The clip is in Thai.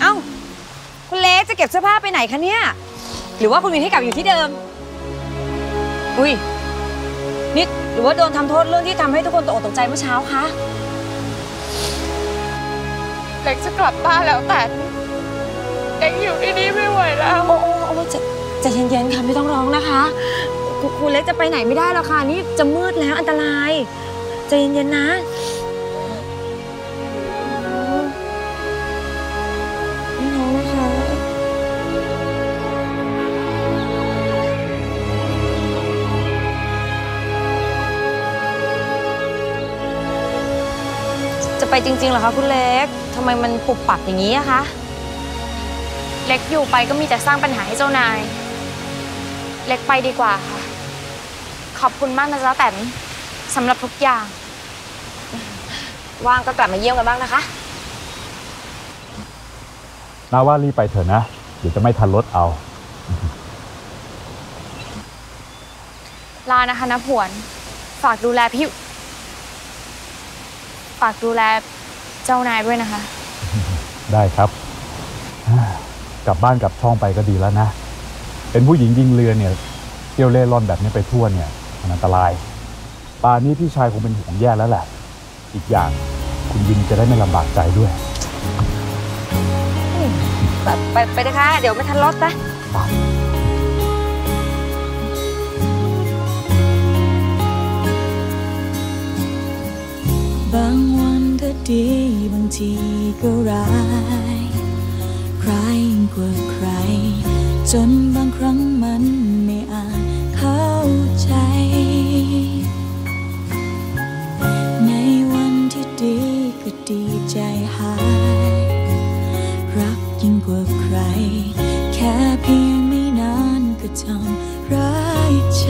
เอ้า คุณเล็กจะเก็บเสื้อผ้าไปไหนคะเนี่ย หรือว่าคุณวินให้กลับอยู่ที่เดิม อุ้ยนี่หรือว่าโดนทำโทษเรื่องที่ทำให้ทุกคนตกอกตกใจเมื่อเช้าคะ เล็กจะกลับบ้านแล้วแต่เล็กอยู่ที่นี่ไม่ไหวแล้ว โอ้โอ้โอ้จะจะเย็นๆค่ะไม่ต้องร้องนะคะคุณเล็กจะไปไหนไม่ได้แล้วค่ะนี่จะมืดแล้วอันตรายใจเย็นๆนะ จะไปจริงๆเหรอคะคุณเล็กทำไมมันปุบปับอย่างนี้อะคะ เล็กอยู่ไปก็มีแต่สร้างปัญหาให้เจ้านาย เล็กไปดีกว่าค่ะ ขอบคุณมากนะจ๊ะแตมสำหรับทุกอย่าง ว่างก็กลับมาเยี่ยมกันบ้างนะคะ นาว่ารีบไปเถอะนะ เดี๋ยวจะไม่ทันรถเอา ลานะคะนะผวน ฝากดูแลพี่ ฝากดูแลเจ้านายด้วยนะคะ ได้ครับ กลับบ้านกลับช่องไปก็ดีแล้วนะ เป็นผู้หญิงยิงเรือเนี่ยเที่ยวเล่ร่อนแบบนี้ไปทั่วเนี่ยมันอันตรายป่านนี้พี่ชายคงเป็นห่วงแย่แล้วแหละ อีกอย่างคุณยินจะได้ไม่ลำบากใจด้วยไปไปไปนะคะ เดี๋ยวไม่ทันรถนะีบางทีก็ร้ายร้ายกว่าใคร จนบางครั้งมันไม่อาจเข้าใจ ในวันที่ดีก็ดีใจหาย รักยิ่งกว่าใคร แค่เพียงไม่นานก็ทำร้ายใจ